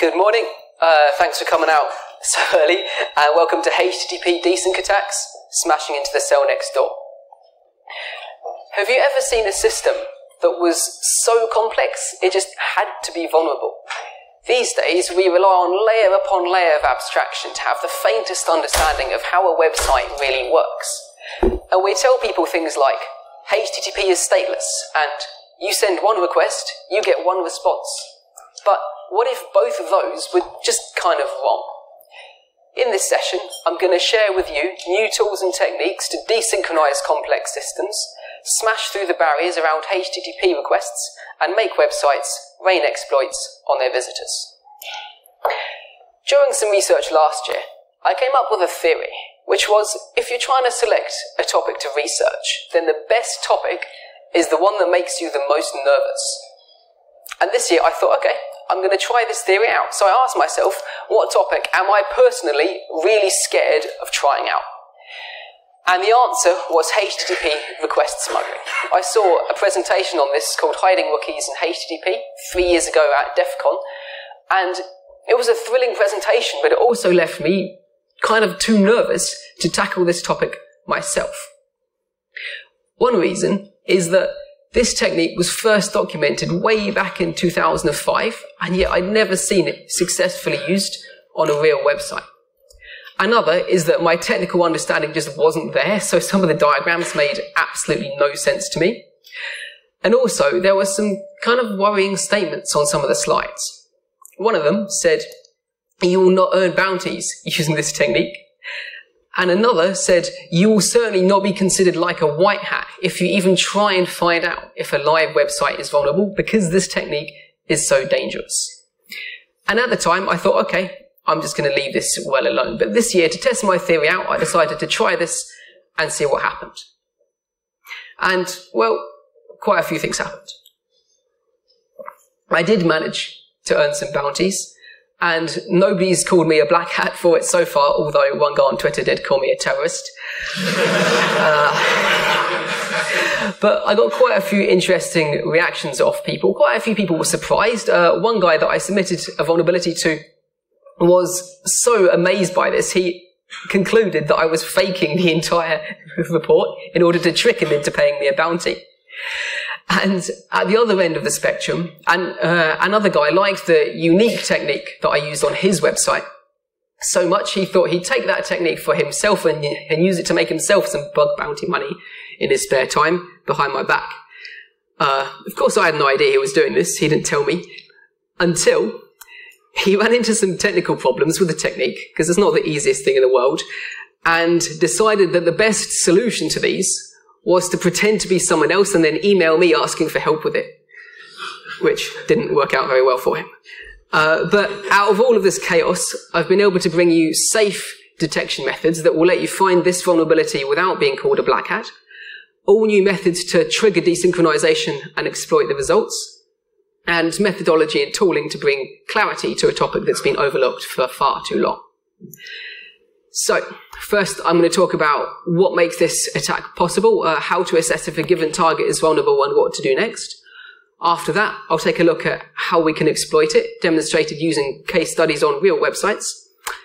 Good morning. Uh, thanks for coming out so early, and welcome to HTTP desync attacks smashing into the cell next door. Have you ever seen a system that was so complex it just had to be vulnerable? These days, we rely on layer upon layer of abstraction to have the faintest understanding of how a website really works. And we tell people things like, HTTP is stateless, and you send one request, you get one response. But what if both of those were just kind of wrong? In this session, I'm going to share with you new tools and techniques to desynchronize complex systems, smash through the barriers around HTTP requests, and make websites rain exploits on their visitors. During some research last year, I came up with a theory, which was if you're trying to select a topic to research, then the best topic is the one that makes you the most nervous. And this year I thought, okay, I'm going to try this theory out. So I asked myself, what topic am I personally really scared of trying out? And the answer was HTTP request smuggling. I saw a presentation on this called Hiding Wookiees in HTTP three years ago at DEF CON, and it was a thrilling presentation, but it also left me kind of too nervous to tackle this topic myself. One reason is that this technique was first documented way back in 2005, and yet I'd never seen it successfully used on a real website. Another is that my technical understanding just wasn't there, so some of the diagrams made absolutely no sense to me. And also, there were some kind of worrying statements on some of the slides. One of them said, you will not earn bounties using this technique. And another said, you will certainly not be considered like a white hat if you even try and find out if a live website is vulnerable because this technique is so dangerous. And at the time, I thought, okay, I'm just going to leave this well alone. But this year, to test my theory out, I decided to try this and see what happened. And, well, quite a few things happened. I did manage to earn some bounties and nobody's called me a black hat for it so far, although one guy on Twitter did call me a terrorist. uh, but I got quite a few interesting reactions off people. Quite a few people were surprised. Uh, one guy that I submitted a vulnerability to was so amazed by this, he concluded that I was faking the entire report in order to trick him into paying me a bounty. And at the other end of the spectrum, and uh, another guy liked the unique technique that I used on his website so much he thought he'd take that technique for himself and, and use it to make himself some bug bounty money in his spare time behind my back. Uh, of course, I had no idea he was doing this. He didn't tell me until he ran into some technical problems with the technique because it's not the easiest thing in the world and decided that the best solution to these was to pretend to be someone else and then email me asking for help with it, which didn't work out very well for him. Uh, but out of all of this chaos, I've been able to bring you safe detection methods that will let you find this vulnerability without being called a black hat, all new methods to trigger desynchronization and exploit the results, and methodology and tooling to bring clarity to a topic that's been overlooked for far too long. So, first I'm going to talk about what makes this attack possible, uh, how to assess if a given target is vulnerable and what to do next. After that, I'll take a look at how we can exploit it, demonstrated using case studies on real websites,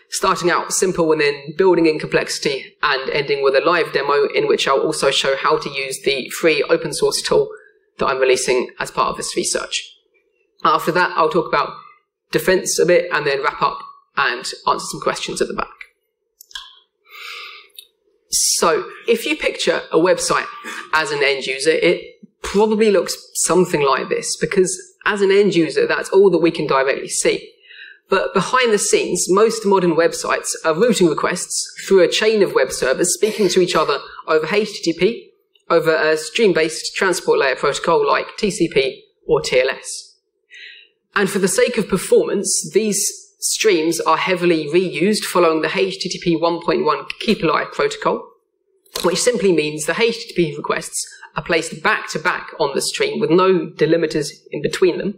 starting out simple and then building in complexity and ending with a live demo in which I'll also show how to use the free open source tool that I'm releasing as part of this research. After that, I'll talk about defense a bit and then wrap up and answer some questions at the back. So if you picture a website as an end user, it probably looks something like this because as an end user, that's all that we can directly see. But behind the scenes, most modern websites are routing requests through a chain of web servers speaking to each other over HTTP, over a stream-based transport layer protocol like TCP or TLS. And for the sake of performance, these streams are heavily reused following the HTTP 1.1 keep alive protocol, which simply means the HTTP requests are placed back to back on the stream with no delimiters in between them.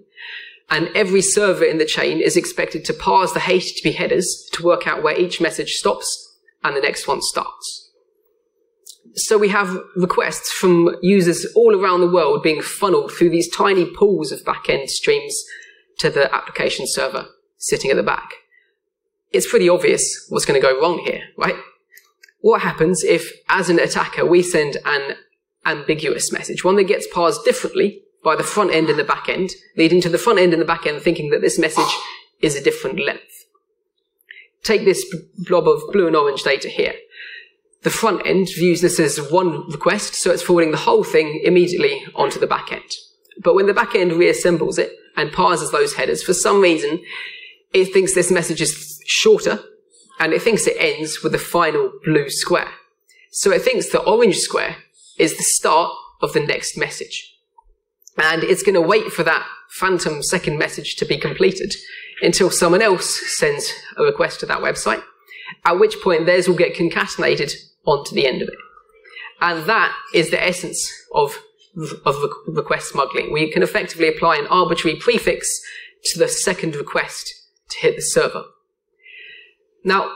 And every server in the chain is expected to parse the HTTP headers to work out where each message stops and the next one starts. So we have requests from users all around the world being funneled through these tiny pools of backend streams to the application server sitting at the back. It's pretty obvious what's going to go wrong here, right? What happens if, as an attacker, we send an ambiguous message, one that gets parsed differently by the front end and the back end, leading to the front end and the back end thinking that this message is a different length. Take this blob of blue and orange data here. The front end views this as one request, so it's forwarding the whole thing immediately onto the back end. But when the back end reassembles it and parses those headers, for some reason, it thinks this message is shorter and it thinks it ends with the final blue square. So it thinks the orange square is the start of the next message. And it's going to wait for that phantom second message to be completed until someone else sends a request to that website, at which point theirs will get concatenated onto the end of it. And that is the essence of, of request smuggling. We can effectively apply an arbitrary prefix to the second request to hit the server. Now,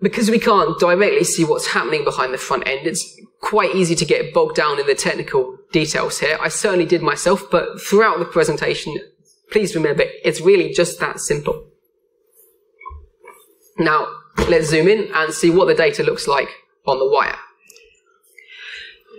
because we can't directly see what's happening behind the front end, it's quite easy to get bogged down in the technical details here. I certainly did myself, but throughout the presentation, please remember, it's really just that simple. Now, let's zoom in and see what the data looks like on the wire.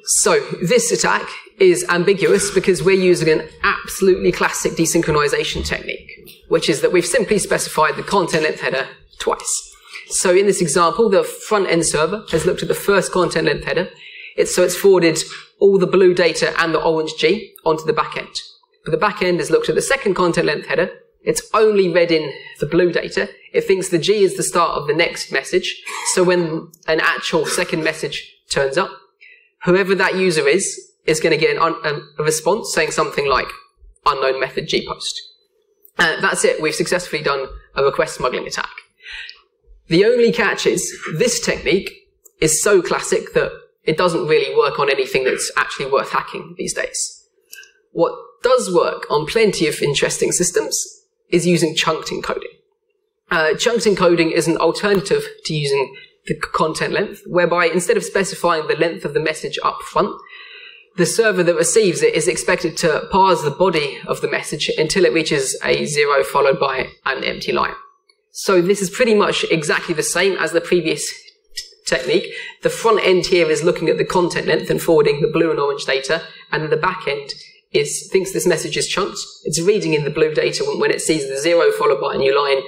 So, this attack is ambiguous because we're using an absolutely classic desynchronization technique, which is that we've simply specified the content length header twice. So in this example, the front end server has looked at the first content length header. It's, so it's forwarded all the blue data and the orange G onto the back end. But the back end has looked at the second content length header. It's only read in the blue data. It thinks the G is the start of the next message. So when an actual second message turns up, whoever that user is, is going to get an, a response saying something like unknown method gpost. post. Uh, that's it. We've successfully done a request smuggling attack. The only catch is this technique is so classic that it doesn't really work on anything that's actually worth hacking these days. What does work on plenty of interesting systems is using chunked encoding. Uh, chunked encoding is an alternative to using the content length, whereby instead of specifying the length of the message up front, the server that receives it is expected to parse the body of the message until it reaches a zero followed by an empty line. So this is pretty much exactly the same as the previous technique. The front end here is looking at the content length and forwarding the blue and orange data, and the back end is thinks this message is chunked. It's reading in the blue data when it sees the zero followed by a new line.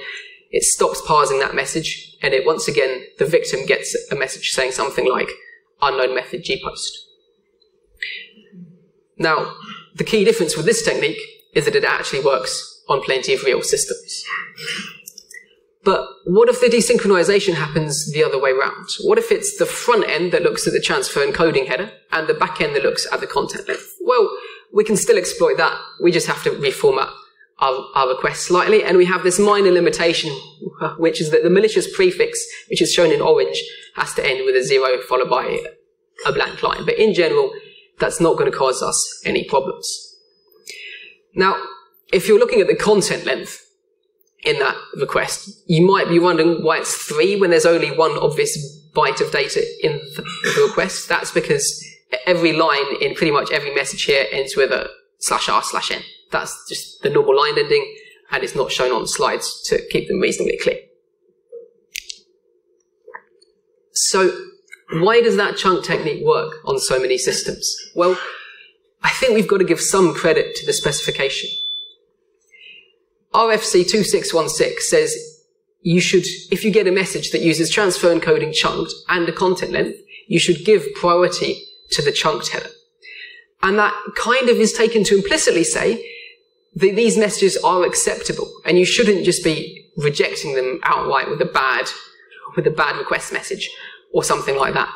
It stops parsing that message, and it once again the victim gets a message saying something like unknown method gpost. Now, the key difference with this technique is that it actually works on plenty of real systems. But what if the desynchronization happens the other way around? What if it's the front end that looks at the transfer encoding header and the back end that looks at the content length? Well, we can still exploit that. We just have to reformat our, our request slightly. And we have this minor limitation, which is that the malicious prefix, which is shown in orange, has to end with a zero followed by a blank line. But in general, that's not going to cause us any problems. Now, if you're looking at the content length, in that request. You might be wondering why it's three when there's only one obvious byte of data in the request. That's because every line in pretty much every message here ends with a slash r slash n. That's just the normal line ending, and it's not shown on slides to keep them reasonably clear. So, why does that chunk technique work on so many systems? Well, I think we've got to give some credit to the specification. RFC 2616 says you should, if you get a message that uses transfer encoding chunked and a content length, you should give priority to the chunked header. And that kind of is taken to implicitly say these messages are acceptable and you shouldn't just be rejecting them outright with a bad, with a bad request message or something like that.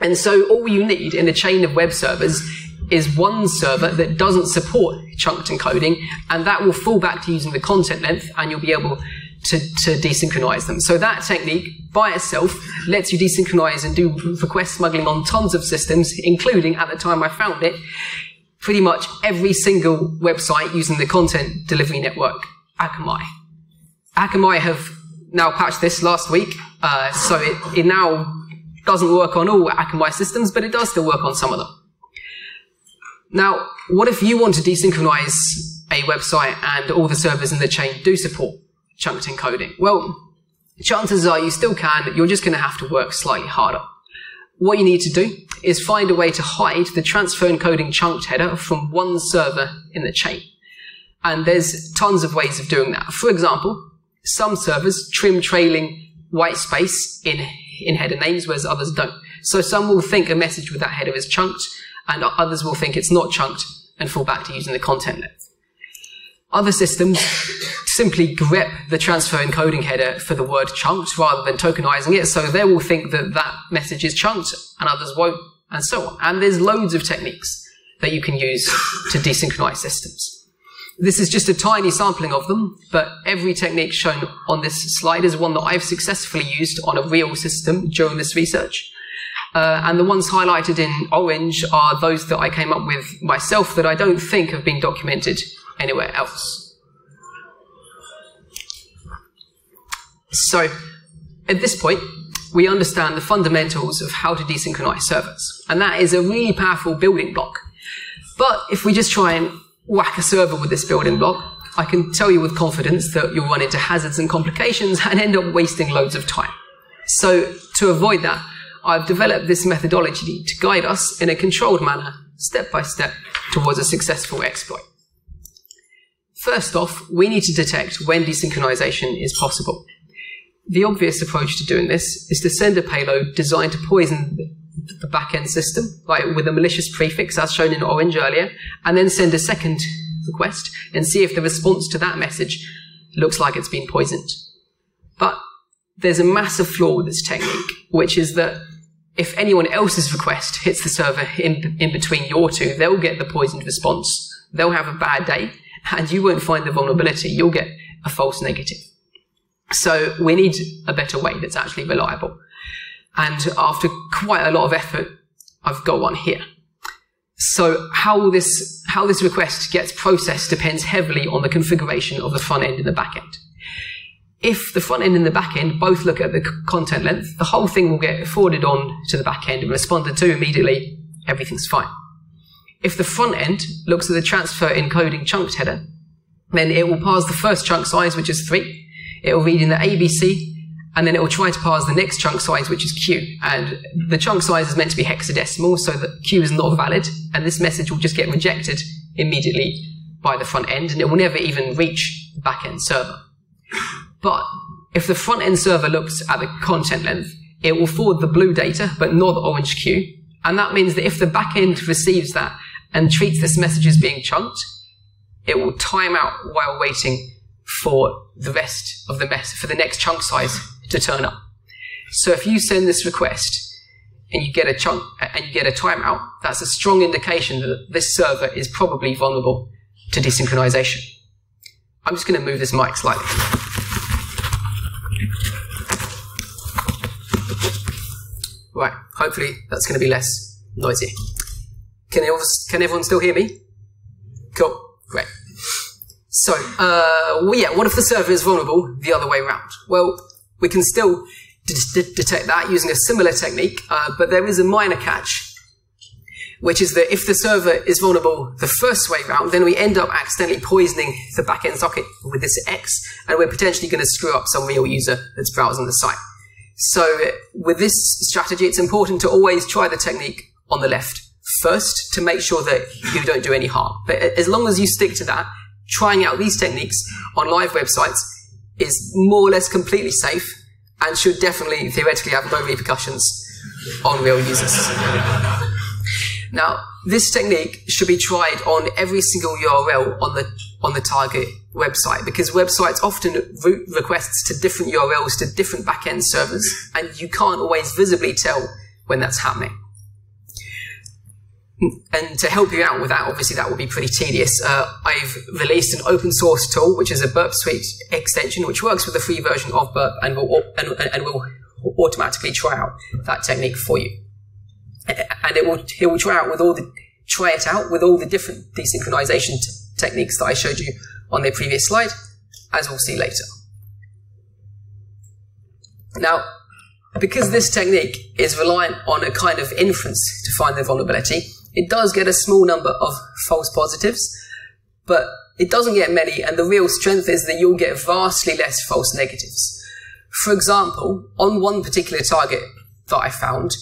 And so all you need in a chain of web servers is one server that doesn't support chunked encoding, and that will fall back to using the content length, and you'll be able to, to desynchronize them. So that technique by itself lets you desynchronize and do request smuggling on tons of systems, including at the time I found it, pretty much every single website using the content delivery network, Akamai. Akamai have now patched this last week, uh, so it, it now doesn't work on all Akamai systems, but it does still work on some of them. Now, what if you want to desynchronize a website and all the servers in the chain do support chunked encoding? Well, chances are you still can, you're just going to have to work slightly harder. What you need to do is find a way to hide the transfer encoding chunked header from one server in the chain. And there's tons of ways of doing that. For example, some servers trim trailing white space in, in header names, whereas others don't. So some will think a message with that header is chunked, and others will think it's not chunked and fall back to using the content length. Other systems simply grep the transfer encoding header for the word chunked rather than tokenizing it, so they will think that that message is chunked and others won't, and so on. And there's loads of techniques that you can use to desynchronize systems. This is just a tiny sampling of them, but every technique shown on this slide is one that I've successfully used on a real system during this research. Uh, and the ones highlighted in orange are those that I came up with myself that I don't think have been documented anywhere else. So, at this point, we understand the fundamentals of how to desynchronize servers. And that is a really powerful building block. But if we just try and whack a server with this building block, I can tell you with confidence that you'll run into hazards and complications and end up wasting loads of time. So to avoid that, I've developed this methodology to guide us in a controlled manner, step by step, towards a successful exploit. First off, we need to detect when desynchronization is possible. The obvious approach to doing this is to send a payload designed to poison the backend system, like with a malicious prefix as shown in orange earlier, and then send a second request and see if the response to that message looks like it's been poisoned. But there's a massive flaw with this technique, which is that if anyone else's request hits the server in, in between your two, they'll get the poisoned response. They'll have a bad day, and you won't find the vulnerability. You'll get a false negative. So we need a better way that's actually reliable. And after quite a lot of effort, I've got one here. So how this, how this request gets processed depends heavily on the configuration of the front end and the back end. If the front end and the back end both look at the content length, the whole thing will get forwarded on to the back end and responded to immediately. Everything's fine. If the front end looks at the transfer encoding chunked header, then it will parse the first chunk size, which is three. It will read in the ABC, and then it will try to parse the next chunk size, which is Q. And the chunk size is meant to be hexadecimal, so that Q is not valid, and this message will just get rejected immediately by the front end, and it will never even reach the back end server. But if the front end server looks at the content length, it will forward the blue data, but not the orange Q. And that means that if the back end receives that and treats this message as being chunked, it will time out while waiting for the rest of the mess, for the next chunk size to turn up. So if you send this request and you get a chunk and you get a timeout, that's a strong indication that this server is probably vulnerable to desynchronization. I'm just going to move this mic slightly. Right, hopefully that's going to be less noisy. Can, can everyone still hear me? Cool, great. So, uh, well, yeah, what if the server is vulnerable the other way around? Well, we can still detect that using a similar technique, uh, but there is a minor catch, which is that if the server is vulnerable the first way round, then we end up accidentally poisoning the backend socket with this X, and we're potentially going to screw up some real user that's browsing the site. So with this strategy, it's important to always try the technique on the left first to make sure that you don't do any harm. But as long as you stick to that, trying out these techniques on live websites is more or less completely safe and should definitely theoretically have no repercussions on real users. Now, this technique should be tried on every single URL on the on the target website because websites often route requests to different URLs to different backend servers, and you can't always visibly tell when that's happening and to help you out with that, obviously that will be pretty tedious. Uh, I've released an open source tool, which is a Burp Suite extension, which works with the free version of Burp and will, and, and will automatically try out that technique for you. And it will, it will try out with all the, try it out with all the different desynchronization techniques that I showed you on the previous slide, as we'll see later. Now, because this technique is reliant on a kind of inference to find the vulnerability, it does get a small number of false positives, but it doesn't get many, and the real strength is that you'll get vastly less false negatives. For example, on one particular target that I found,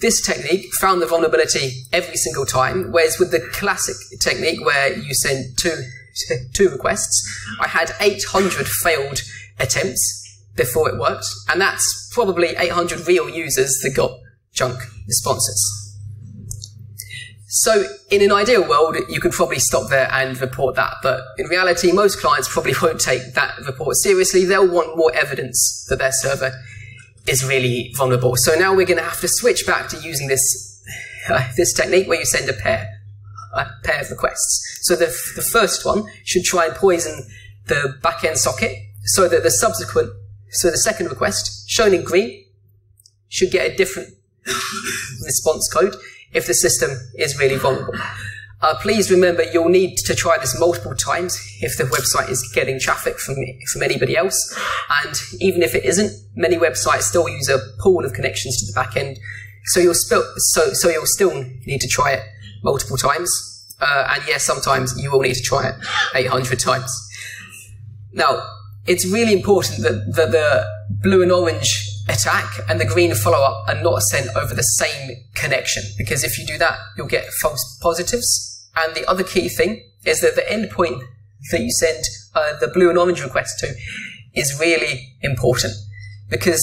this technique found the vulnerability every single time, whereas with the classic technique where you send two, two requests, I had 800 failed attempts before it worked, and that's probably 800 real users that got junk responses. So, in an ideal world, you could probably stop there and report that. But in reality, most clients probably won't take that report seriously. They'll want more evidence that their server is really vulnerable. So now we're going to have to switch back to using this uh, this technique where you send a pair a pair of requests. So the, the first one should try and poison the backend socket so that the subsequent so the second request shown in green should get a different response code if the system is really vulnerable. Uh, please remember you'll need to try this multiple times if the website is getting traffic from, from anybody else. And even if it isn't, many websites still use a pool of connections to the backend. So you'll, so, so you'll still need to try it multiple times. Uh, and yes, sometimes you will need to try it 800 times. Now, it's really important that, that the blue and orange attack and the green follow up are not sent over the same connection because if you do that, you'll get false positives. And the other key thing is that the endpoint that you send uh, the blue and orange request to is really important because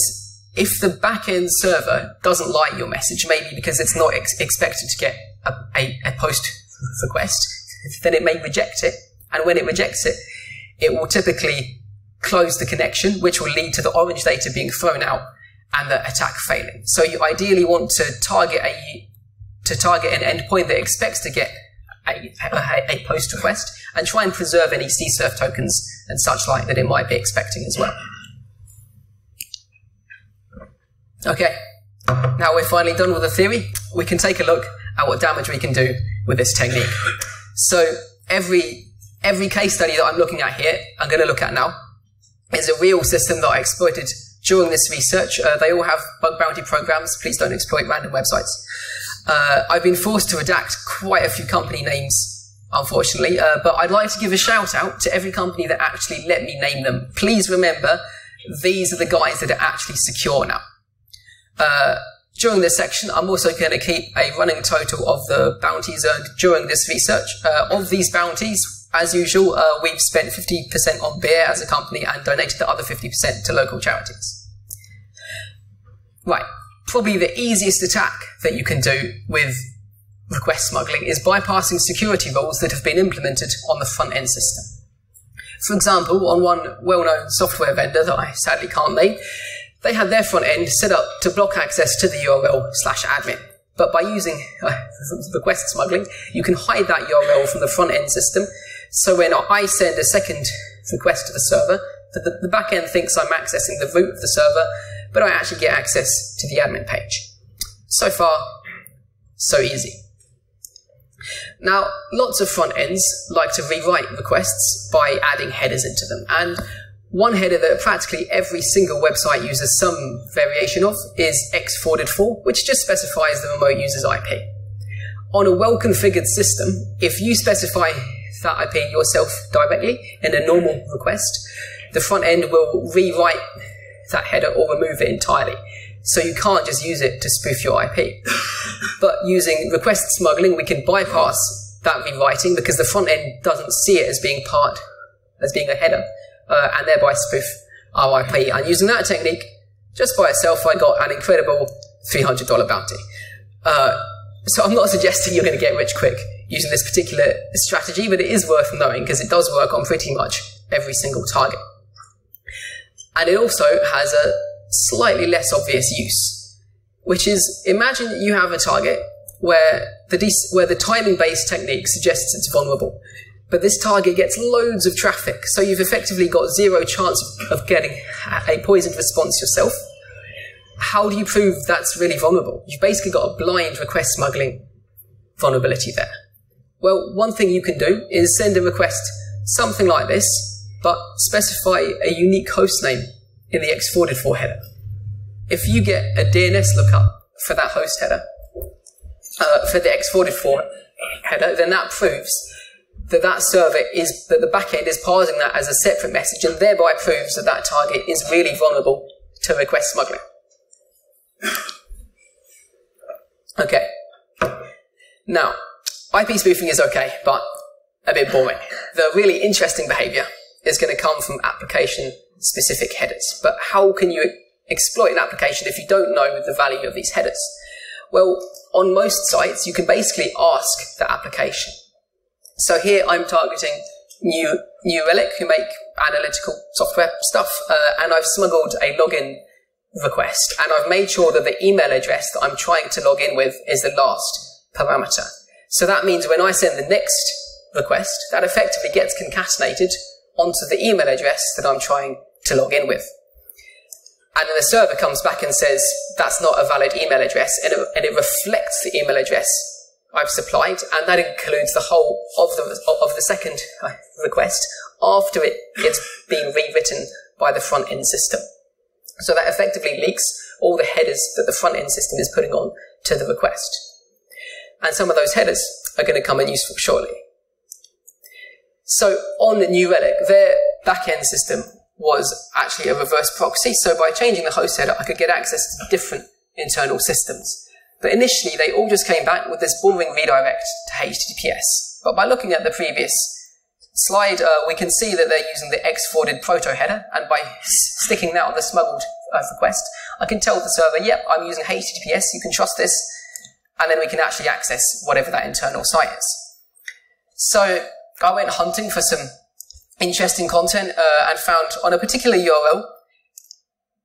if the backend server doesn't like your message, maybe because it's not ex- expected to get a, a, a post request, then it may reject it. And when it rejects it, it will typically close the connection, which will lead to the orange data being thrown out and the attack failing. So you ideally want to target a to target an endpoint that expects to get a, a, a post request and try and preserve any CSRF tokens and such like that it might be expecting as well. Okay, now we're finally done with the theory. We can take a look at what damage we can do with this technique. So every every case study that I'm looking at here, I'm going to look at now, is a real system that I exploited during this research. Uh, they all have bug bounty programs. Please don't exploit random websites. Uh, I've been forced to redact quite a few company names, unfortunately, uh, but I'd like to give a shout out to every company that actually let me name them. Please remember, these are the guys that are actually secure now. Uh, during this section, I'm also going to keep a running total of the bounties earned during this research. Uh, of these bounties, as usual, uh, we've spent 50% on beer as a company and donated the other 50% to local charities. Right, probably the easiest attack that you can do with request smuggling is bypassing security rules that have been implemented on the front end system. For example, on one well known software vendor that I sadly can't name, they had their front end set up to block access to the URL slash admin. But by using uh, request smuggling, you can hide that URL from the front end system so when I send a second request to the server, the, the, backend thinks I'm accessing the root of the server, but I actually get access to the admin page. So far, so easy. Now, lots of front ends like to rewrite requests by adding headers into them, and one header that practically every single website uses some variation of is X-Forwarded-For, which just specifies the remote user's IP. On a well-configured system, if you specify that IP yourself directly in a normal request, the front end will rewrite that header or remove it entirely. So you can't just use it to spoof your IP. but using request smuggling, we can bypass that rewriting because the front end doesn't see it as being part, as being a header, uh, and thereby spoof our IP. And using that technique, just by itself, I got an incredible $300 bounty. Uh, so I'm not suggesting you're going to get rich quick using this particular strategy, but it is worth knowing because it does work on pretty much every single target. And it also has a slightly less obvious use, which is imagine you have a target where the, where the timing based technique suggests it's vulnerable, but this target gets loads of traffic, so you've effectively got zero chance of getting a poisoned response yourself. How do you prove that's really vulnerable? You've basically got a blind request smuggling vulnerability there. Well, one thing you can do is send a request something like this, but specify a unique host name in the X-Forwarded-For header. If you get a DNS lookup for that host header, uh, for the X-Forwarded-For header, then that proves that that server is, that the backend is parsing that as a separate message and thereby proves that that target is really vulnerable to request smuggling. Okay. Now, IP spoofing is okay, but a bit boring. The really interesting behavior is going to come from application specific headers. But how can you exploit an application if you don't know the value of these headers? Well, on most sites, you can basically ask the application. So here I'm targeting New, New Relic, who make analytical software stuff, uh, and I've smuggled a login request, and I've made sure that the email address that I'm trying to log in with is the last parameter. So that means when I send the next request, that effectively gets concatenated onto the email address that I'm trying to log in with. And then the server comes back and says, that's not a valid email address, and it, and it reflects the email address I've supplied, and that includes the whole of the, of the second request after it, it's been rewritten by the front end system. So that effectively leaks all the headers that the front end system is putting on to the request. And some of those headers are going to come in useful shortly. So on the New Relic, their backend system was actually a reverse proxy. So by changing the host header, I could get access to different internal systems. But initially, they all just came back with this boring redirect to HTTPS. But by looking at the previous slide, uh, we can see that they're using the X-forwarded proto header, and by sticking that on the smuggled uh, request, I can tell the server, yep, I'm using HTTPS, you can trust this, and then we can actually access whatever that internal site is. So I went hunting for some interesting content uh, and found on a particular URL,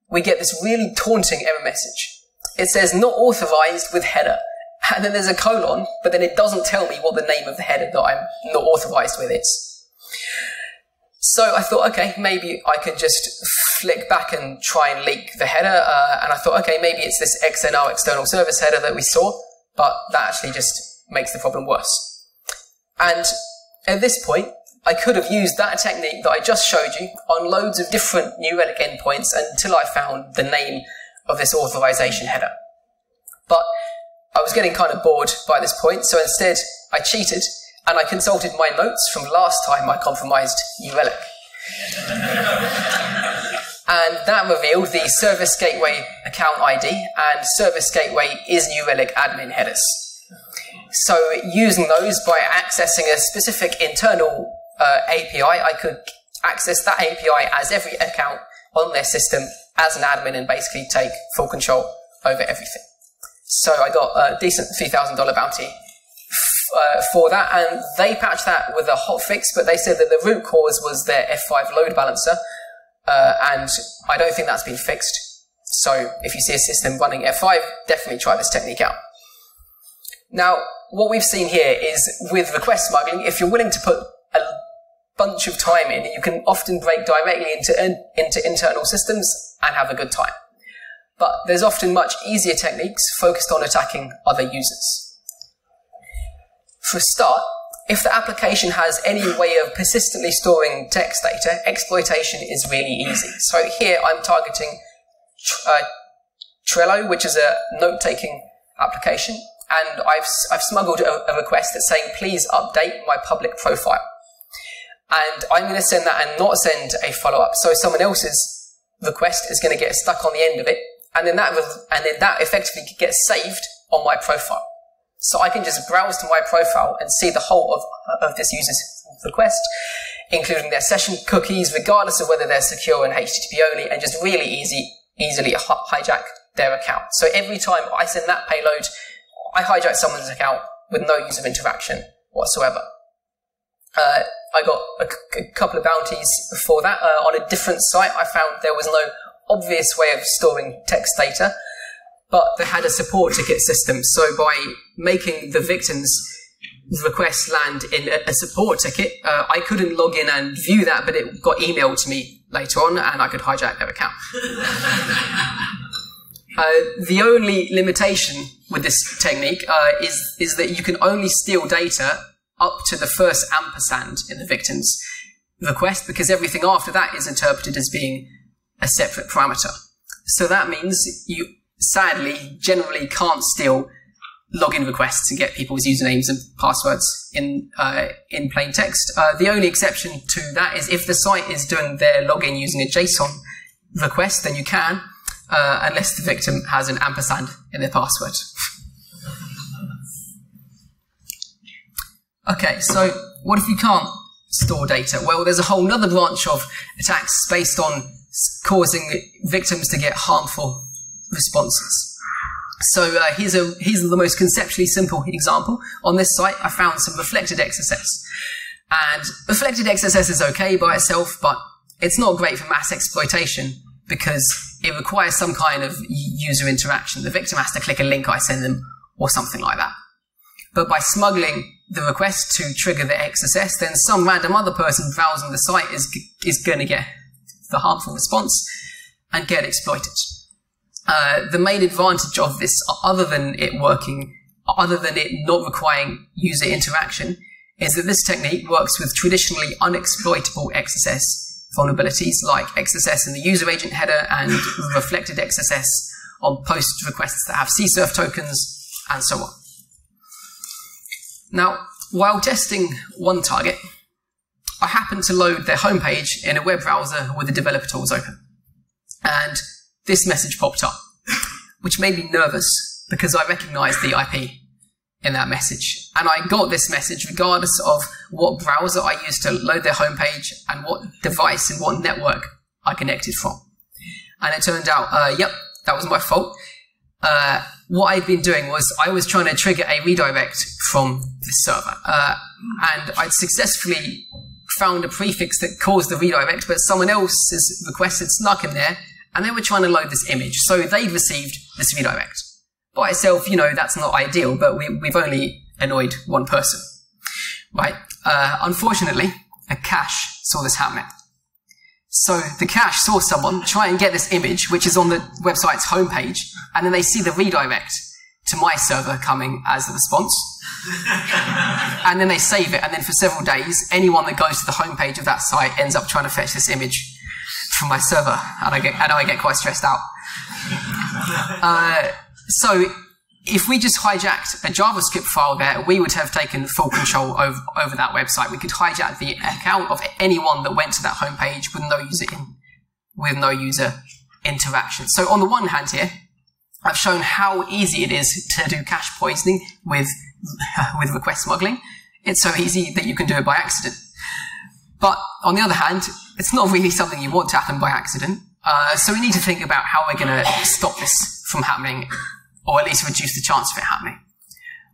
we get this really taunting error message. It says not authorized with header. And then there's a colon, but then it doesn't tell me what the name of the header that I'm not authorized with is. So I thought, okay, maybe I can just flick back and try and leak the header. Uh, and I thought, okay, maybe it's this XNR external service header that we saw, but that actually just makes the problem worse. And at this point, I could have used that technique that I just showed you on loads of different New Relic endpoints until I found the name of this authorization header. But I was getting kind of bored by this point, so instead I cheated and I consulted my notes from last time I compromised New Relic. and that revealed the Service Gateway account ID, and Service Gateway is New Relic admin headers. So using those by accessing a specific internal uh, API, I could access that API as every account on their system as an admin and basically take full control over everything. So I got a decent $3,000 bounty uh, for that, and they patched that with a hotfix, but they said that the root cause was their F5 load balancer, uh, and I don't think that's been fixed. So if you see a system running F5, definitely try this technique out. Now, what we've seen here is with request smuggling, if you're willing to put a bunch of time in, you can often break directly into, into internal systems and have a good time. But there's often much easier techniques focused on attacking other users. For a start, if the application has any way of persistently storing text data, exploitation is really easy. So here I'm targeting uh, Trello, which is a note-taking application and I've, I've smuggled a, a request that's saying, please update my public profile. And I'm going to send that and not send a follow-up. So someone else's request is going to get stuck on the end of it. And then that, and then that effectively gets saved on my profile. So I can just browse to my profile and see the whole of, of this user's request, including their session cookies, regardless of whether they're secure and HTTP only, and just really easy, easily hijack their account. So every time I send that payload, I hijack someone's account with no user interaction whatsoever. Uh, I got a, couple of bounties for that. Uh, on a different site, I found there was no obvious way of storing text data, but they had a support ticket system. So by making the victim's request land in a, support ticket, uh, I couldn't log in and view that, but it got emailed to me later on, and I could hijack their account. Uh, the only limitation with this technique uh, is, is that you can only steal data up to the first ampersand in the victim's request because everything after that is interpreted as being a separate parameter. So that means you sadly generally can't steal login requests and get people's usernames and passwords in uh, in plain text. Uh, the only exception to that is if the site is doing their login using a JSON request, then you can, uh, unless the victim has an ampersand in their password. okay, so what if you can't store data? Well, there's a whole other branch of attacks based on causing victims to get harmful responses. So uh, here's, a, here's the most conceptually simple example. On this site, I found some reflected XSS. And reflected XSS is okay by itself, but it's not great for mass exploitation because it requires some kind of user interaction. The victim has to click a link I send them or something like that. But by smuggling the request to trigger the XSS, then some random other person browsing the site is, is going to get the harmful response and get exploited. Uh, the main advantage of this, other than it working, other than it not requiring user interaction, is that this technique works with traditionally unexploitable XSS vulnerabilities like XSS in the user agent header and reflected XSS on post requests that have CSRF tokens and so on. Now, while testing one target, I happened to load their homepage in a web browser with the developer tools open. And this message popped up, which made me nervous because I recognized the IP in that message. And I got this message regardless of what browser I used to load their homepage and what device and what network I connected from. And it turned out, uh, yep, that was my fault. Uh, what I'd been doing was I was trying to trigger a redirect from the server. Uh, and I'd successfully found a prefix that caused the redirect, but someone else's request had snuck in there and they were trying to load this image. So they'd received this redirect. By itself, you know, that's not ideal, but we, have only annoyed one person. Right? Uh, unfortunately, a cache saw this happening. So the cache saw someone try and get this image, which is on the website's homepage, and then they see the redirect to my server coming as the response. and then they save it, and then for several days, anyone that goes to the homepage of that site ends up trying to fetch this image from my server, and I get, and I get quite stressed out. Uh, so if we just hijacked a JavaScript file there, we would have taken full control over, over that website. We could hijack the account of anyone that went to that homepage with no user in, with no user interaction. So on the one hand here, I've shown how easy it is to do cache poisoning with, with request smuggling. It's so easy that you can do it by accident. But on the other hand, it's not really something you want to happen by accident. Uh, so we need to think about how we're going to stop this from happening, or at least reduce the chance of it happening.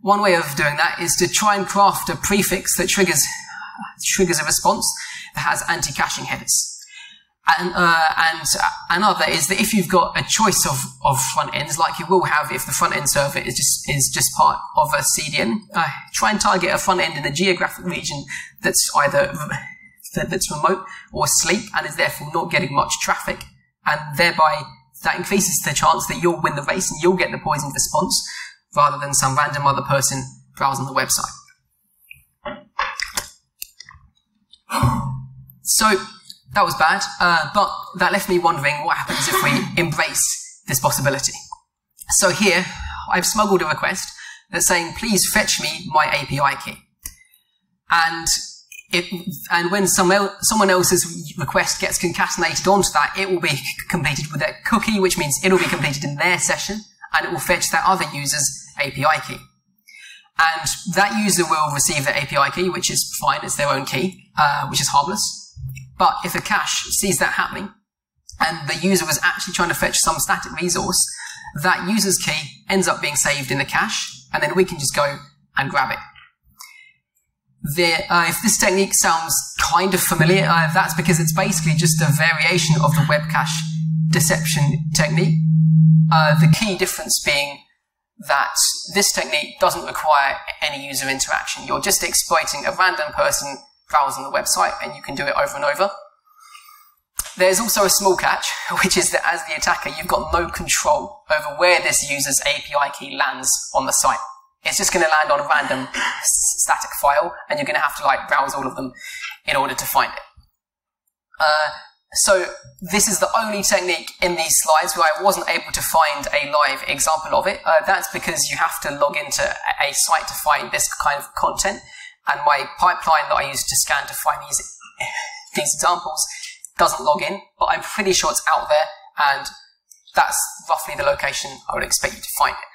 One way of doing that is to try and craft a prefix that triggers triggers a response that has anti-caching headers. And, uh, and another is that if you've got a choice of, of front ends, like you will have if the front end server is just, is just part of a CDN, uh, try and target a front end in a geographic region that's either that's remote or asleep and is therefore not getting much traffic, and thereby that increases the chance that you'll win the race and you'll get the poisoned response rather than some random other person browsing the website. So that was bad, uh, but that left me wondering what happens if we embrace this possibility. So here, I've smuggled a request that's saying, please fetch me my API key. And it, and when someone else's request gets concatenated onto that, it will be completed with a cookie, which means it'll be completed in their session, and it will fetch that other user's API key. And that user will receive the API key, which is fine, it's their own key, uh, which is harmless. But if a cache sees that happening, and the user was actually trying to fetch some static resource, that user's key ends up being saved in the cache, and then we can just go and grab it uh, if this technique sounds kind of familiar, uh, that's because it's basically just a variation of the web cache deception technique. Uh, the key difference being that this technique doesn't require any user interaction. You're just exploiting a random person browsing the website and you can do it over and over. There's also a small catch, which is that as the attacker, you've got no control over where this user's API key lands on the site. It's just going to land on a random static file, and you're going to have to like browse all of them in order to find it. Uh, So this is the only technique in these slides where I wasn't able to find a live example of it. Uh, that's because you have to log into a site to find this kind of content. And my pipeline that I use to scan to find these, these examples doesn't log in, but I'm pretty sure it's out there and that's roughly the location I would expect you to find it.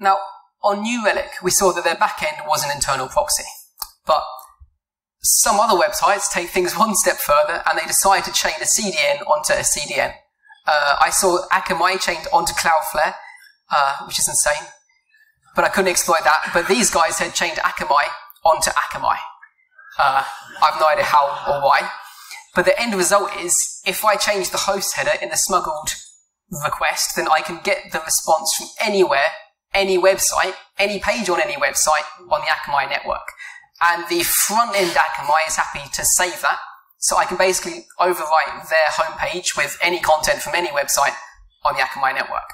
Now, on New Relic, we saw that their backend was an internal proxy, but some other websites take things one step further and they decide to chain a CDN onto a CDN. Uh, I saw Akamai chained onto Cloudflare, uh, which is insane, but I couldn't exploit that. But these guys had chained Akamai onto Akamai. Uh, I have no idea how or why. But the end result is, if I change the host header in the smuggled request, then I can get the response from anywhere, any website, any page on any website on the Akamai network. And the front end Akamai is happy to save that. So I can basically overwrite their homepage with any content from any website on the Akamai network.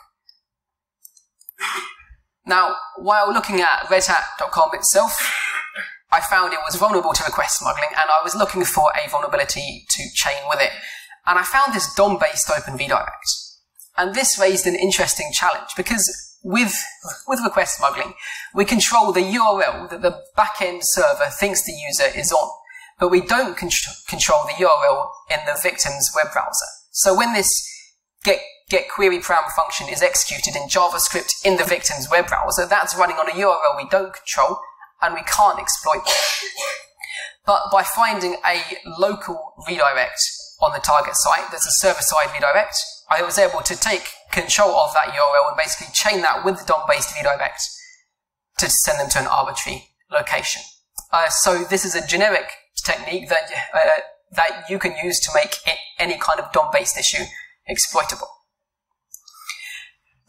Now, while looking at redhat.com itself, I found it was vulnerable to request smuggling and I was looking for a vulnerability to chain with it. And I found this DOM-based open redirect. And this raised an interesting challenge because with, with request smuggling, we control the URL that the backend server thinks the user is on, but we don't con- control the URL in the victim's web browser. So when this get, get query param function is executed in JavaScript in the victim's web browser, that's running on a URL we don't control, and we can't exploit But by finding a local redirect on the target site, there's a server-side redirect, I was able to take control of that URL and basically chain that with the DOM-based redirect to send them to an arbitrary location. Uh, so this is a generic technique that uh, that you can use to make any kind of DOM-based issue exploitable.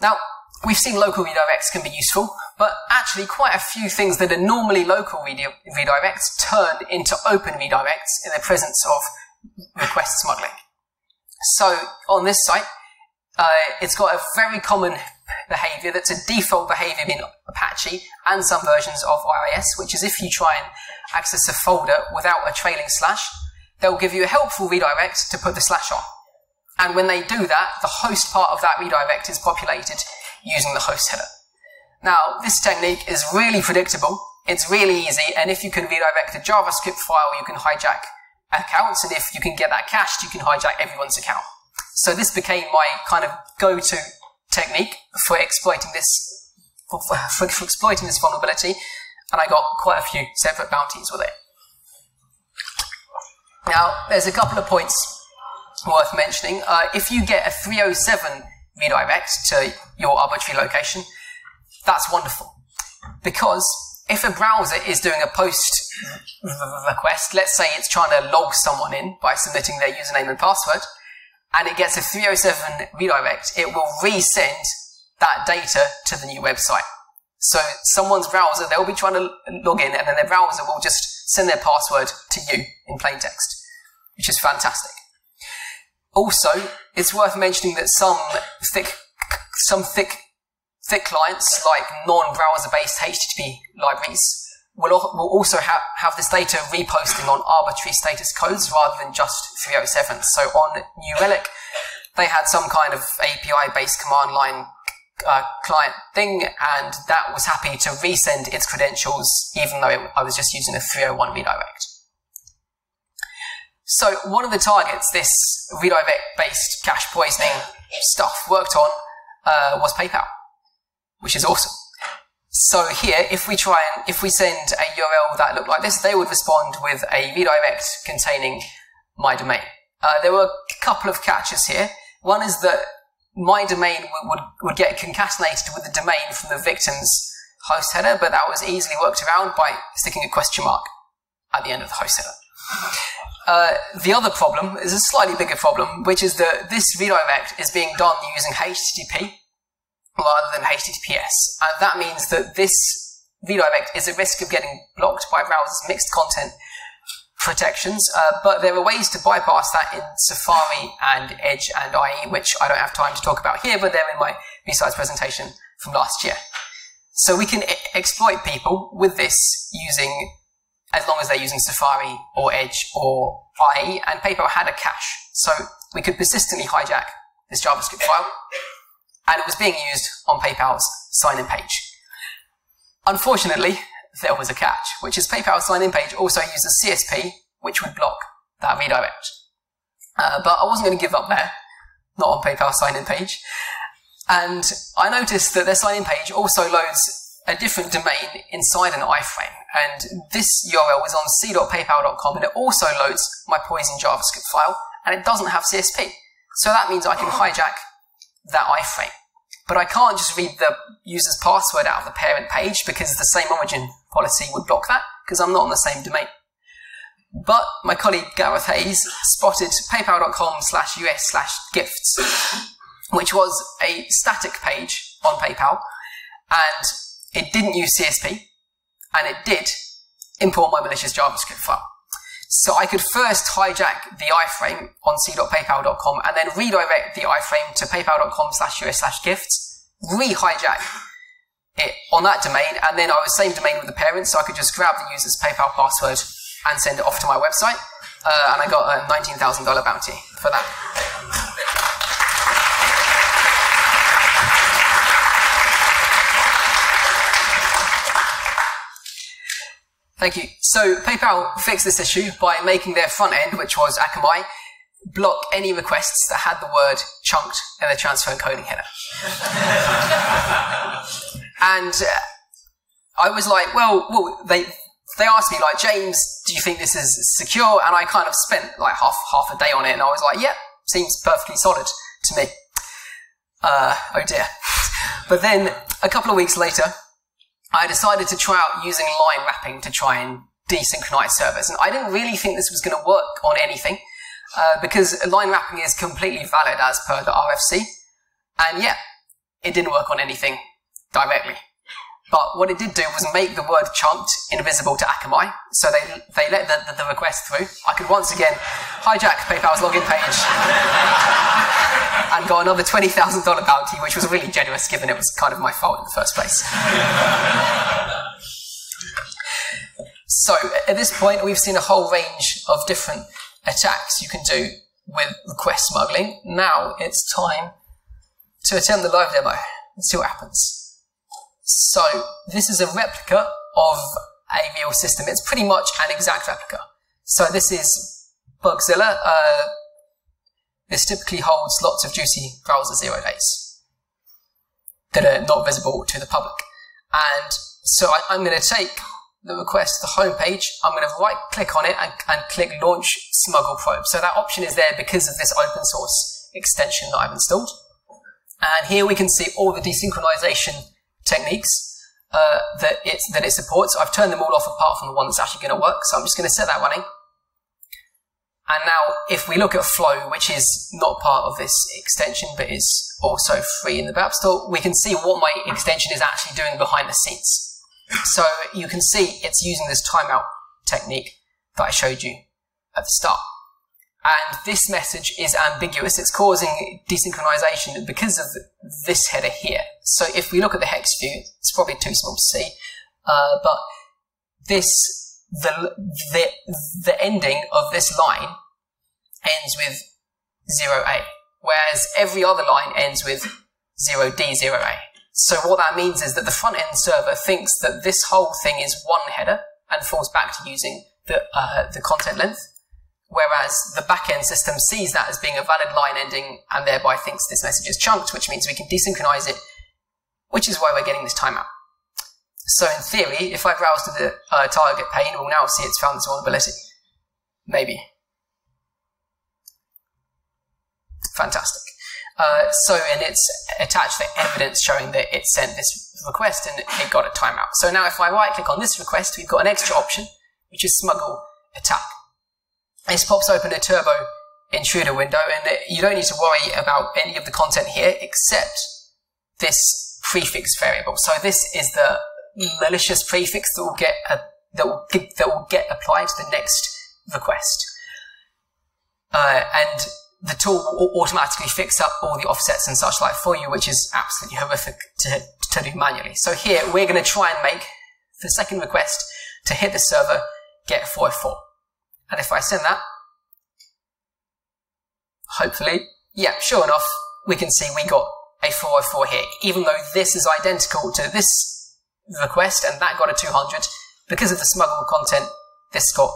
Now, we've seen local redirects can be useful, but actually quite a few things that are normally local redirects turn into open redirects in the presence of request smuggling. So on this site, uh, it's got a very common behavior that's a default behavior in Apache and some versions of IIS, which is if you try and access a folder without a trailing slash, they'll give you a helpful redirect to put the slash on. And when they do that, the host part of that redirect is populated using the host header. Now, this technique is really predictable, it's really easy, and if you can redirect a JavaScript file, you can hijack accounts, and if you can get that cached, you can hijack everyone's account. So this became my kind of go-to technique for exploiting this, for, for, exploiting this vulnerability, and I got quite a few separate bounties with it. Now, there's a couple of points worth mentioning. Uh, if you get a 307 redirect to your arbitrary location, that's wonderful. Because if a browser is doing a post request, let's say it's trying to log someone in by submitting their username and password, and it gets a 307 redirect, it will resend that data to the new website. So someone's browser, they'll be trying to log in, and then their browser will just send their password to you in plain text, which is fantastic. Also, it's worth mentioning that some thick, some thick, thick clients, like non-browser based HTTP libraries, will also have, have this data reposting on arbitrary status codes rather than just 307. So on New Relic, they had some kind of API based command line uh, client thing, and that was happy to resend its credentials, even though it, I was just using a 301 redirect. So one of the targets this redirect-based cache poisoning stuff worked on uh, was PayPal, which is awesome. So here, if we try and if we send a URL that looked like this, they would respond with a redirect containing my domain. Uh, there were a couple of catches here. One is that my domain would, would, would get concatenated with the domain from the victim's host header, but that was easily worked around by sticking a question mark at the end of the host header. Uh, the other problem is a slightly bigger problem, which is that this redirect is being done using HTTP rather than HTTPS. And that means that this redirect is at risk of getting blocked by browsers' mixed content protections, uh, but there are ways to bypass that in Safari and Edge and IE, which I don't have time to talk about here, but they're in my B-Sides presentation from last year. So we can exploit people with this using as long as they're using Safari or Edge or IE, and PayPal had a cache. So we could persistently hijack this JavaScript file, and it was being used on PayPal's sign-in page. Unfortunately, there was a catch, which is PayPal's sign-in page also uses CSP, which would block that redirect. Uh, but I wasn't going to give up there, not on PayPal's sign-in page. And I noticed that their sign-in page also loads a different domain inside an iframe. And this URL is on c.paypal.com and it also loads my Poison JavaScript file and it doesn't have CSP. So that means I can hijack that iframe. But I can't just read the user's password out of the parent page because the same origin policy would block that because I'm not on the same domain. But my colleague Gareth Hayes spotted paypal.com slash us slash gifts, which was a static page on PayPal, and it didn't use CSP, and it did import my malicious JavaScript file. So I could first hijack the iframe on c.paypal.com and then redirect the iframe to paypal.com slash us slash gifts, re-hijack it on that domain, and then I was same domain with the parent, so I could just grab the user's PayPal password and send it off to my website. Uh, and I got a $19,000 bounty for that. Thank you. So PayPal fixed this issue by making their front end, which was Akamai, block any requests that had the word chunked in the transfer encoding header. and uh, I was like, well, well, they they asked me like, James, do you think this is secure? And I kind of spent like half half a day on it, and I was like, yeah, seems perfectly solid to me. Uh, oh dear. but then a couple of weeks later, I decided to try out using line wrapping to try and desynchronize servers, and I didn't really think this was going to work on anything. Uh, because line wrapping is completely valid as per the RFC. And yeah, it didn't work on anything directly. But what it did do was make the word chunked invisible to Akamai, so they, they let the, the, the request through. I could once again hijack PayPal's login page and got another $20,000 bounty, which was really generous given it was kind of my fault in the first place. so at this point, we've seen a whole range of different attacks you can do with request smuggling. Now it's time to attempt the live demo and see what happens. So this is a replica of a real system. It's pretty much an exact replica. So this is Bugzilla. Uh, this typically holds lots of juicy browser zero days that are not visible to the public. And so I, am going to take the request to the home page. I'm going to right click on it and, and click launch smuggle probe. So that option is there because of this open source extension that I've installed. And here we can see all the desynchronization techniques uh, that, it, that it supports. I've turned them all off apart from the one that's actually going to work. So I'm just going to set that running. And now if we look at Flow, which is not part of this extension, but is also free in the App Store, we can see what my extension is actually doing behind the scenes. So you can see it's using this timeout technique that I showed you at the start. And this message is ambiguous. It's causing desynchronization because of this header here. So if we look at the hex view, it's probably too small to see, uh, but this, the, the, the ending of this line ends with 0a, whereas every other line ends with 0d, 0a. So what that means is that the front end server thinks that this whole thing is one header and falls back to using the, uh, the content length whereas the backend system sees that as being a valid line ending and thereby thinks this message is chunked, which means we can desynchronize it, which is why we're getting this timeout. So in theory, if I browse to the uh, target pane, we'll now see it's found this vulnerability. Maybe. Fantastic. Uh, so, and it's attached the evidence showing that it sent this request and it got a timeout. So now if I right click on this request, we've got an extra option, which is smuggle attack this pops open a turbo intruder window and you don't need to worry about any of the content here except this prefix variable. So this is the malicious prefix that will get a, that will that will get applied to the next request. Uh, and the tool will automatically fix up all the offsets and such like for you, which is absolutely horrific to, to do manually. So here we're going to try and make the second request to hit the server get 404. And if I send that, hopefully, yeah, sure enough, we can see we got a 404 here, even though this is identical to this request and that got a 200. Because of the smuggled content, this got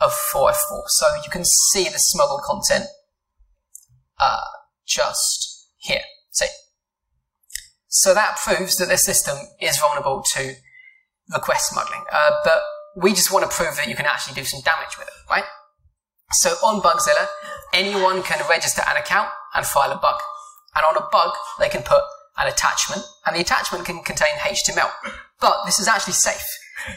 a 404. So you can see the smuggled content uh, just here. See? So that proves that this system is vulnerable to request smuggling. Uh, but we just want to prove that you can actually do some damage with it, right? So on Bugzilla, anyone can register an account and file a bug. And on a bug, they can put an attachment, and the attachment can contain HTML. But this is actually safe,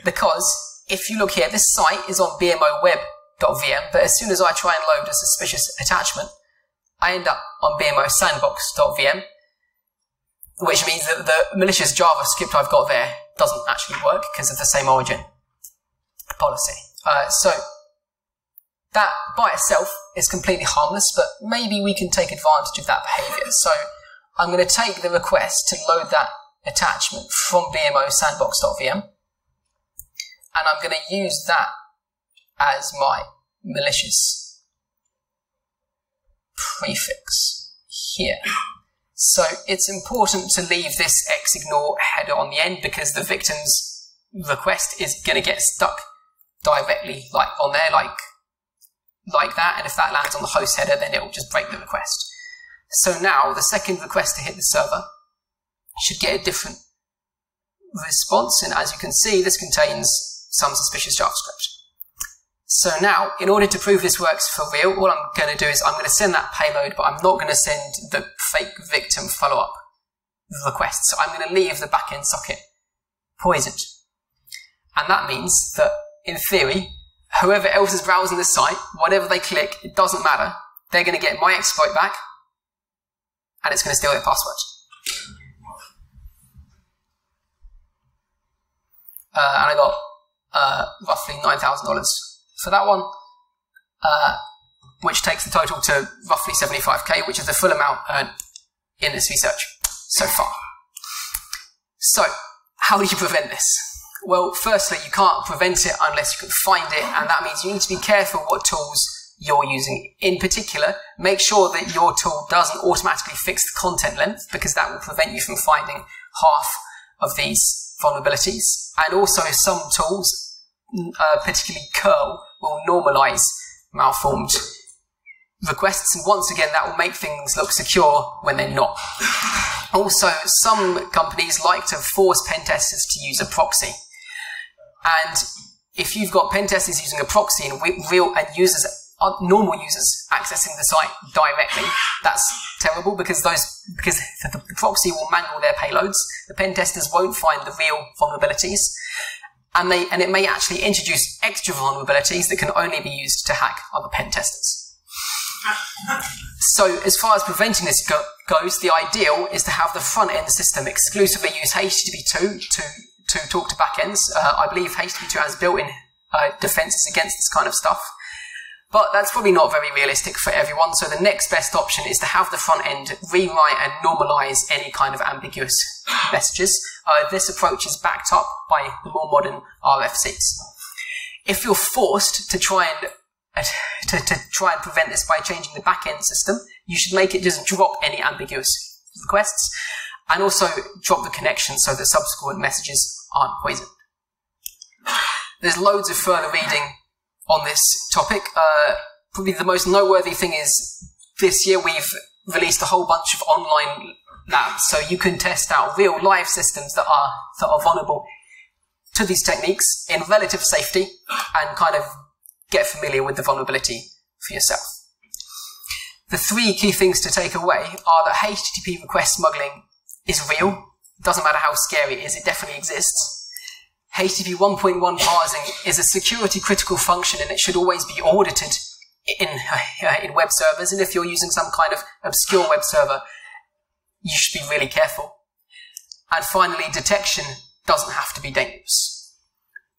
because if you look here, this site is on bmoweb.vm, but as soon as I try and load a suspicious attachment, I end up on bmosandbox.vm, which means that the malicious JavaScript I've got there doesn't actually work because of the same origin policy. Uh, so that by itself is completely harmless, but maybe we can take advantage of that behavior. So I'm going to take the request to load that attachment from BMO sandbox.vm, and I'm going to use that as my malicious prefix here. So it's important to leave this xignore header on the end because the victim's request is going to get stuck directly like on there, like like that, and if that lands on the host header, then it will just break the request. So now the second request to hit the server should get a different response, and as you can see, this contains some suspicious JavaScript. So now, in order to prove this works for real, what I'm going to do is I'm going to send that payload, but I'm not going to send the fake victim follow-up request. So I'm going to leave the backend socket poisoned. And that means that, in theory, whoever else is browsing the site, whatever they click, it doesn't matter. They're going to get my exploit back, and it's going to steal their password. Uh, and I got uh, roughly $9,000 for that one, uh, which takes the total to roughly 75k, which is the full amount earned in this research so far. So, how do you prevent this? Well, firstly, you can't prevent it unless you can find it, and that means you need to be careful what tools you're using. In particular, make sure that your tool doesn't automatically fix the content length, because that will prevent you from finding half of these vulnerabilities. And also, some tools, uh, particularly curl, will normalize malformed requests, and once again, that will make things look secure when they're not. Also, some companies like to force pen testers to use a proxy. And if you've got pen testers using a proxy and real and users, uh, normal users accessing the site directly, that's terrible because those because the, the proxy will mangle their payloads. The pen testers won't find the real vulnerabilities, and they and it may actually introduce extra vulnerabilities that can only be used to hack other pen testers. So, as far as preventing this go- goes, the ideal is to have the front end system exclusively use HTTP2 to to talk to backends. Uh, I believe HTTP2 has built-in uh, defenses against this kind of stuff. But that's probably not very realistic for everyone, so the next best option is to have the front end rewrite and normalize any kind of ambiguous messages. Uh, this approach is backed up by the more modern RFCs. If you're forced to try and uh, to, to try and prevent this by changing the backend system, you should make it just drop any ambiguous requests and also drop the connection so that subsequent messages aren't poisoned. There's loads of further reading on this topic. Uh, probably the most noteworthy thing is this year we've released a whole bunch of online labs, so you can test out real live systems that are that are vulnerable to these techniques in relative safety and kind of get familiar with the vulnerability for yourself. The three key things to take away are that HTTP request smuggling is real. It doesn't matter how scary it is, it definitely exists. HTTP 1.1 parsing is a security critical function and it should always be audited in, uh, in web servers. And if you're using some kind of obscure web server, you should be really careful. And finally, detection doesn't have to be dangerous.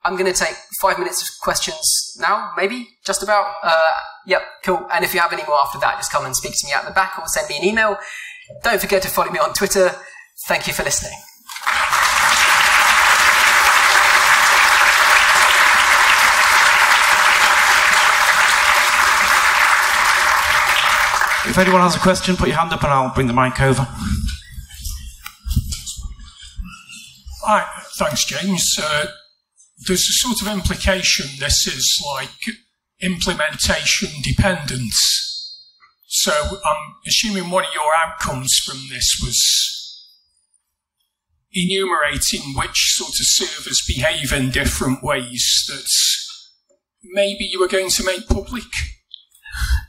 I'm going to take five minutes of questions now, maybe, just about. Uh, yep, cool. And if you have any more after that, just come and speak to me at the back or send me an email. Don't forget to follow me on Twitter. Thank you for listening. If anyone has a question, put your hand up and I'll bring the mic over. Hi, thanks, James. Uh, there's a sort of implication this is like implementation dependence. So I'm assuming one of your outcomes from this was enumerating which sort of servers behave in different ways that maybe you were going to make public.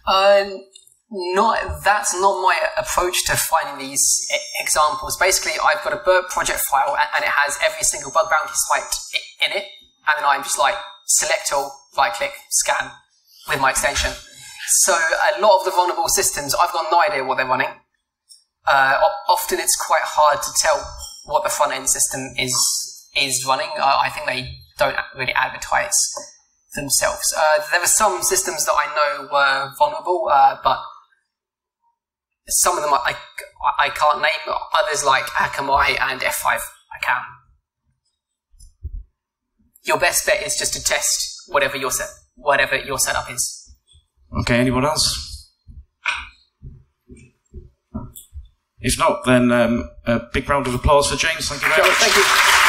Um, not that's not my approach to finding these examples. Basically, I've got a Burp project file and it has every single bug bounty site in it, and then I'm just like select all, right click, scan with my extension. So a lot of the vulnerable systems, I've got no idea what they're running. Uh, often it's quite hard to tell what the front end system is is running. Uh, I think they don't really advertise themselves. Uh, there are some systems that I know were vulnerable, uh, but some of them I, I can't name. Others like Akamai and F5 I can. Your best bet is just to test whatever your set, whatever your setup is. Okay, anyone else? If not, then um, a big round of applause for James. Thank you very much. Thank you.